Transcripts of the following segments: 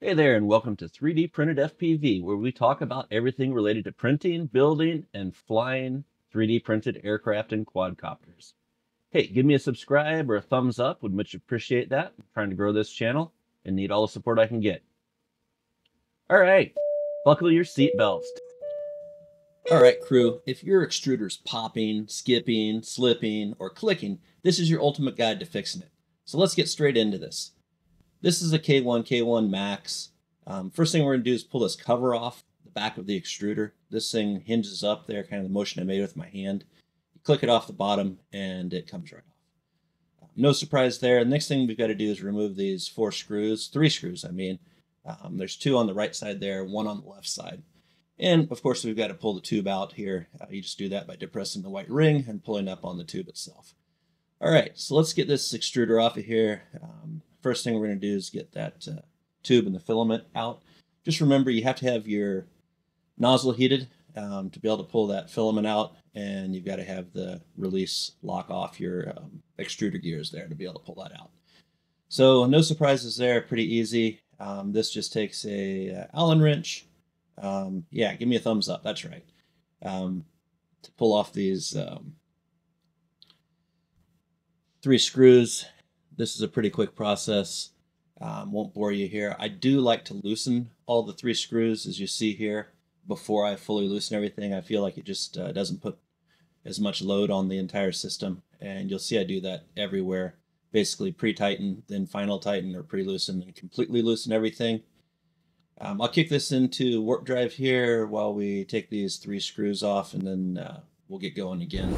Hey there, and welcome to 3D Printed FPV, where we talk about everything related to printing, building, and flying 3D printed aircraft and quadcopters. Hey, give me a subscribe or a thumbs up, would much appreciate that. I'm trying to grow this channel and need all the support I can get. All right, buckle your seatbelts. All right, crew, if your extruder's popping, skipping, slipping, or clicking, this is your ultimate guide to fixing it. So let's get straight into this. This is a K1, K1 Max. Um, first thing we're going to do is pull this cover off the back of the extruder. This thing hinges up there, kind of the motion I made with my hand. You click it off the bottom and it comes right off. Um, no surprise there. The next thing we've got to do is remove these four screws, three screws, I mean. Um, there's two on the right side there, one on the left side. And of course, we've got to pull the tube out here. Uh, you just do that by depressing the white ring and pulling up on the tube itself. All right, so let's get this extruder off of here. Um, First thing we're going to do is get that uh, tube and the filament out. Just remember you have to have your nozzle heated um, to be able to pull that filament out and you've got to have the release lock off your um, extruder gears there to be able to pull that out. So no surprises there, pretty easy. Um, this just takes a uh, Allen wrench. Um, yeah, give me a thumbs up, that's right. Um, to pull off these um, three screws this is a pretty quick process. Um, won't bore you here. I do like to loosen all the three screws as you see here before I fully loosen everything. I feel like it just uh, doesn't put as much load on the entire system. And you'll see I do that everywhere. Basically pre-tighten, then final tighten or pre-loosen and completely loosen everything. Um, I'll kick this into warp drive here while we take these three screws off and then uh, we'll get going again.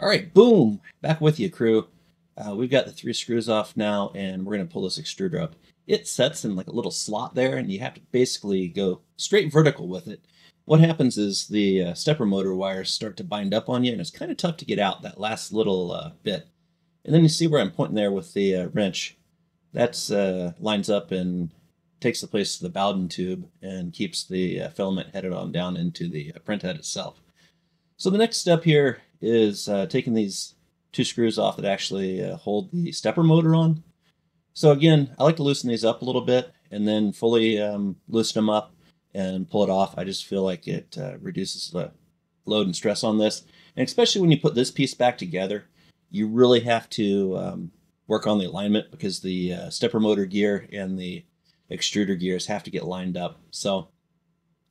All right, boom, back with you, crew. Uh, we've got the three screws off now, and we're going to pull this extruder up. It sets in like a little slot there, and you have to basically go straight vertical with it. What happens is the uh, stepper motor wires start to bind up on you, and it's kind of tough to get out that last little uh, bit. And then you see where I'm pointing there with the uh, wrench. That uh, lines up and takes the place of the Bowden tube and keeps the uh, filament headed on down into the print head itself. So the next step here is uh, taking these two screws off that actually uh, hold the stepper motor on. So again, I like to loosen these up a little bit and then fully um, loosen them up and pull it off. I just feel like it uh, reduces the load and stress on this. And especially when you put this piece back together, you really have to um, work on the alignment because the uh, stepper motor gear and the extruder gears have to get lined up. So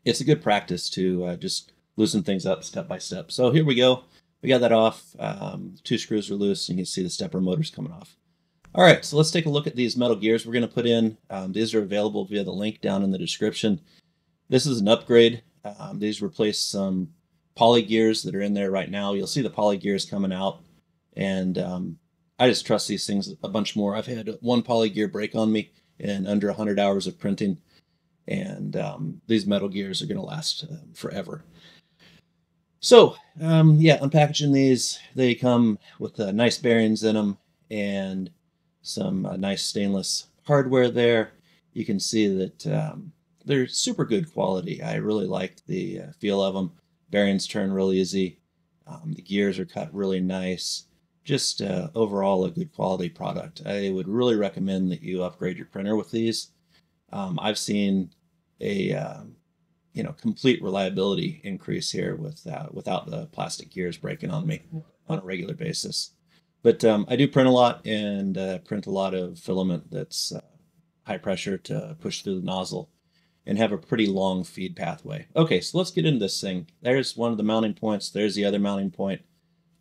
it's a good practice to uh, just loosen things up step by step. So here we go we got that off. Um, two screws are loose, and you can see the stepper motors coming off. All right, so let's take a look at these metal gears we're going to put in. Um, these are available via the link down in the description. This is an upgrade. Um, these replace some poly gears that are in there right now. You'll see the poly gears coming out, and um, I just trust these things a bunch more. I've had one poly gear break on me in under 100 hours of printing, and um, these metal gears are going to last uh, forever. So, um, yeah, unpackaging these, they come with uh, nice bearings in them and some uh, nice stainless hardware there. You can see that um, they're super good quality. I really like the uh, feel of them. Bearings turn real easy. Um, the gears are cut really nice. Just uh, overall a good quality product. I would really recommend that you upgrade your printer with these. Um, I've seen a um, you know complete reliability increase here with uh, without the plastic gears breaking on me on a regular basis. But um, I do print a lot and uh, print a lot of filament that's uh, high pressure to push through the nozzle and have a pretty long feed pathway. Okay, so let's get into this thing. There's one of the mounting points. There's the other mounting point.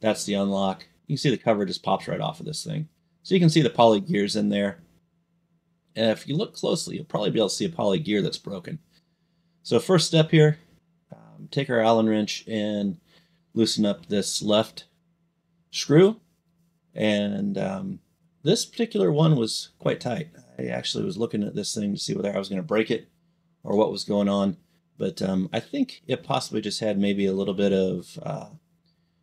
That's the unlock. You can see the cover just pops right off of this thing. So you can see the poly gears in there. And if you look closely, you'll probably be able to see a poly gear that's broken. So first step here, um, take our Allen wrench and loosen up this left screw. And um, this particular one was quite tight. I actually was looking at this thing to see whether I was going to break it or what was going on. But um, I think it possibly just had maybe a little bit of uh,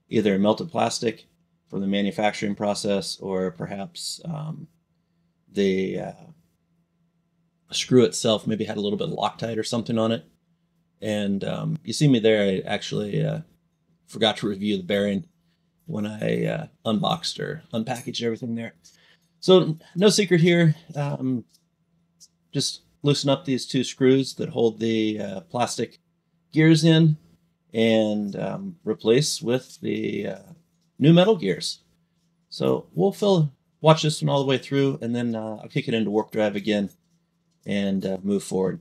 either melted plastic from the manufacturing process or perhaps um, the uh, screw itself maybe had a little bit of Loctite or something on it. And um, you see me there, I actually uh, forgot to review the bearing when I uh, unboxed or unpackaged everything there. So no secret here. Um, just loosen up these two screws that hold the uh, plastic gears in and um, replace with the uh, new metal gears. So we'll fill, watch this one all the way through and then uh, I'll kick it into warp drive again and uh, move forward.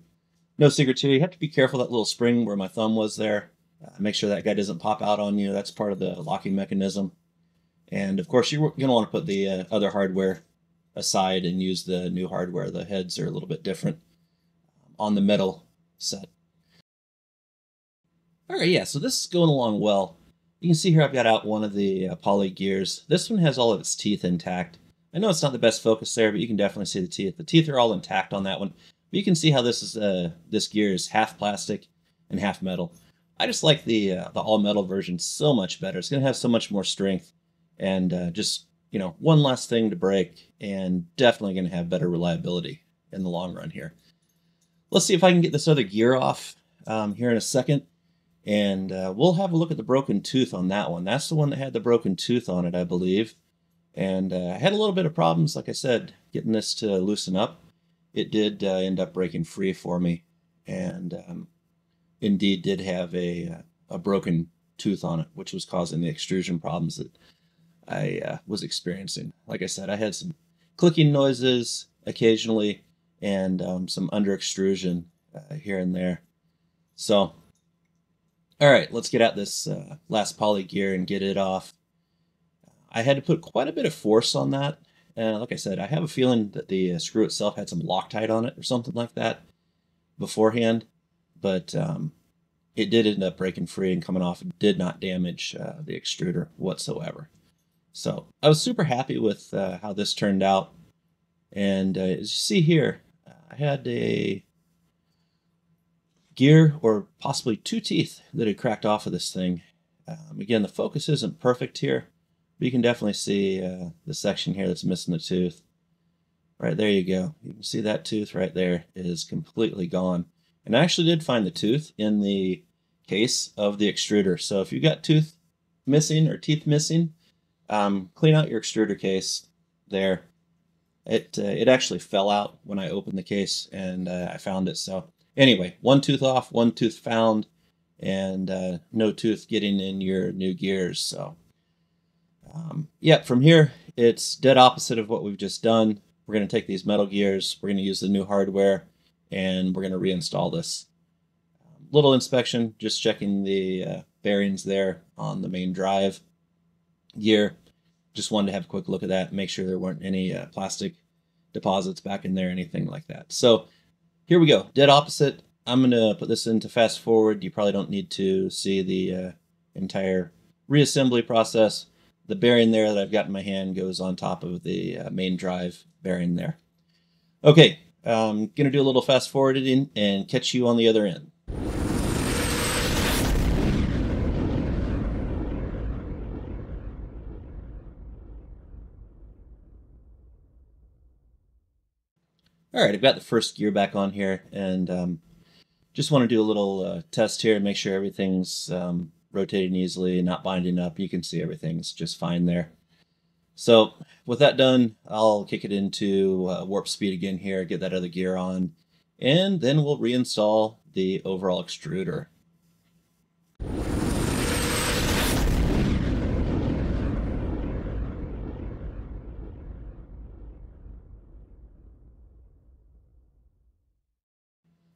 No secret too, you have to be careful that little spring where my thumb was there. Uh, make sure that guy doesn't pop out on you. That's part of the locking mechanism. And of course, you're going to want to put the uh, other hardware aside and use the new hardware. The heads are a little bit different on the metal set. All right, yeah, so this is going along well. You can see here I've got out one of the uh, poly gears. This one has all of its teeth intact. I know it's not the best focus there, but you can definitely see the teeth. The teeth are all intact on that one. But you can see how this is uh, this gear is half plastic and half metal. I just like the uh, the all metal version so much better. It's going to have so much more strength and uh, just you know one less thing to break, and definitely going to have better reliability in the long run here. Let's see if I can get this other gear off um, here in a second, and uh, we'll have a look at the broken tooth on that one. That's the one that had the broken tooth on it, I believe. And uh, I had a little bit of problems, like I said, getting this to loosen up. It did uh, end up breaking free for me, and um, indeed did have a, uh, a broken tooth on it, which was causing the extrusion problems that I uh, was experiencing. Like I said, I had some clicking noises occasionally and um, some under extrusion uh, here and there. So, all right, let's get at this uh, last poly gear and get it off. I had to put quite a bit of force on that. And like I said, I have a feeling that the uh, screw itself had some Loctite on it or something like that beforehand. But um, it did end up breaking free and coming off. It did not damage uh, the extruder whatsoever. So I was super happy with uh, how this turned out. And uh, as you see here, I had a gear or possibly two teeth that had cracked off of this thing. Um, again, the focus isn't perfect here, but you can definitely see uh, the section here that's missing the tooth. Right there you go. You can see that tooth right there is completely gone. And I actually did find the tooth in the case of the extruder. So if you've got tooth missing or teeth missing, um, clean out your extruder case there. It uh, it actually fell out when I opened the case and uh, I found it. So anyway, one tooth off, one tooth found, and uh, no tooth getting in your new gears. So um, yeah, from here, it's dead opposite of what we've just done. We're going to take these metal gears, we're going to use the new hardware, and we're going to reinstall this. Little inspection, just checking the uh, bearings there on the main drive gear. Just wanted to have a quick look at that, make sure there weren't any uh, plastic deposits back in there, anything like that. So here we go, dead opposite. I'm going to put this into fast forward. You probably don't need to see the uh, entire reassembly process the bearing there that I've got in my hand goes on top of the uh, main drive bearing there. Okay, I'm going to do a little fast forwarding and catch you on the other end. All right, I've got the first gear back on here and um, just want to do a little uh, test here and make sure everything's um, rotating easily, not binding up. You can see everything's just fine there. So with that done, I'll kick it into uh, warp speed again here, get that other gear on, and then we'll reinstall the overall extruder.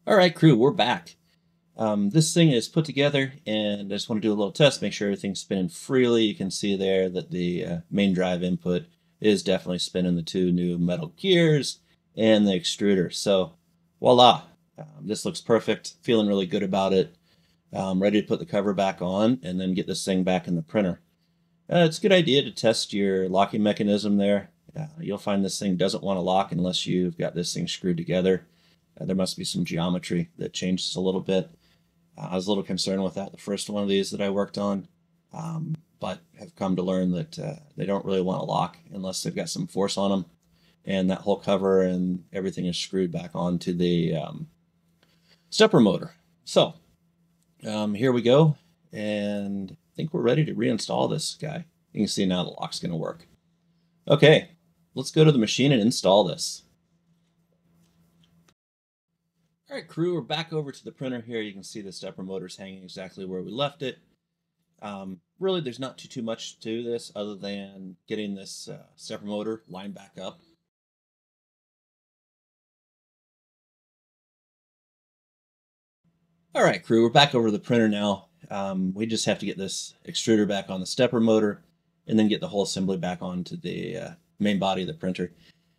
All right, crew, we're back. Um, this thing is put together and I just want to do a little test, make sure everything's spinning freely. You can see there that the uh, main drive input is definitely spinning the two new metal gears and the extruder. So voila, um, this looks perfect. Feeling really good about it. Um, ready to put the cover back on and then get this thing back in the printer. Uh, it's a good idea to test your locking mechanism there. Uh, you'll find this thing doesn't want to lock unless you've got this thing screwed together. Uh, there must be some geometry that changes a little bit. Uh, I was a little concerned with that the first one of these that I worked on, um, but have come to learn that uh, they don't really want to lock unless they've got some force on them. And that whole cover and everything is screwed back onto the um, stepper motor. So um, here we go. And I think we're ready to reinstall this guy. You can see now the lock's going to work. Okay, let's go to the machine and install this. All right, crew, we're back over to the printer here. You can see the stepper motor's hanging exactly where we left it. Um, really, there's not too, too much to this other than getting this uh, stepper motor lined back up. All right, crew, we're back over to the printer now. Um, we just have to get this extruder back on the stepper motor and then get the whole assembly back onto the uh, main body of the printer.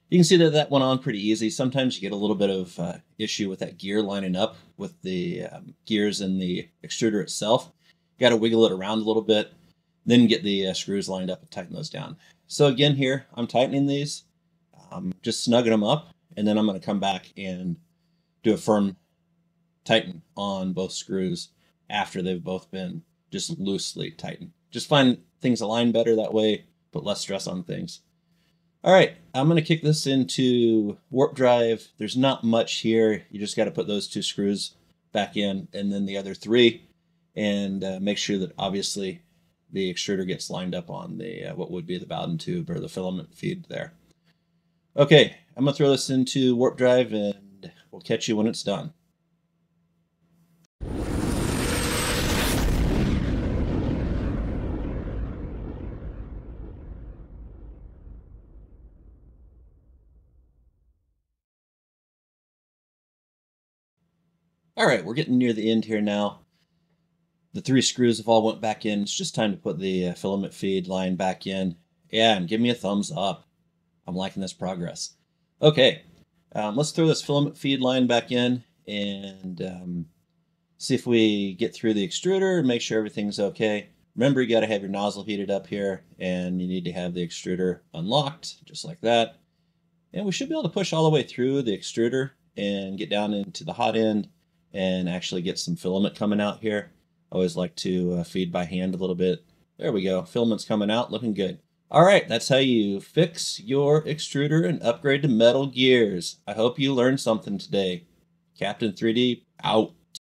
You can see that that went on pretty easy. Sometimes you get a little bit of uh, issue with that gear lining up with the um, gears in the extruder itself. You got to wiggle it around a little bit, then get the uh, screws lined up and tighten those down. So again here, I'm tightening these, um, just snugging them up, and then I'm going to come back and do a firm tighten on both screws after they've both been just loosely tightened. Just find things align better that way, put less stress on things. All right, I'm going to kick this into warp drive. There's not much here. You just got to put those two screws back in and then the other three and uh, make sure that obviously the extruder gets lined up on the uh, what would be the Bowden tube or the filament feed there. Okay, I'm going to throw this into warp drive and we'll catch you when it's done. All right, we're getting near the end here now. The three screws have all went back in. It's just time to put the uh, filament feed line back in. Yeah, and give me a thumbs up. I'm liking this progress. Okay, um, let's throw this filament feed line back in and um, see if we get through the extruder and make sure everything's okay. Remember, you got to have your nozzle heated up here and you need to have the extruder unlocked, just like that. And we should be able to push all the way through the extruder and get down into the hot end and actually get some filament coming out here. I always like to uh, feed by hand a little bit. There we go. Filament's coming out, looking good. All right, that's how you fix your extruder and upgrade to metal gears. I hope you learned something today. Captain 3D out.